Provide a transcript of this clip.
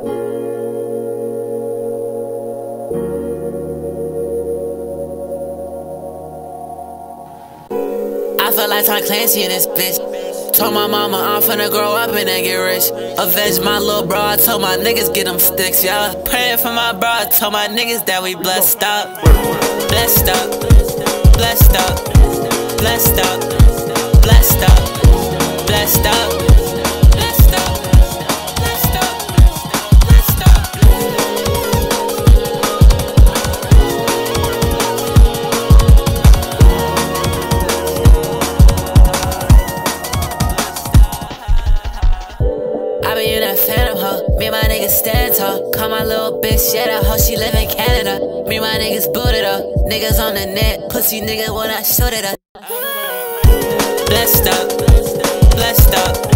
I feel like Tom Clancy in this bitch. Told my mama I'm finna grow up and then get rich. Avenge my little bro, I told my niggas get them sticks, y'all. Praying for my bro, I told my niggas that we blessed up. Blessed up, blessed up, blessed up, blessed Me and my niggas stand tall. Call my little bitch, yeah, that hoe, she live in Canada. Me and my niggas booted up. Niggas on the net. Pussy nigga when I shoot it up. Blessed up, blessed up,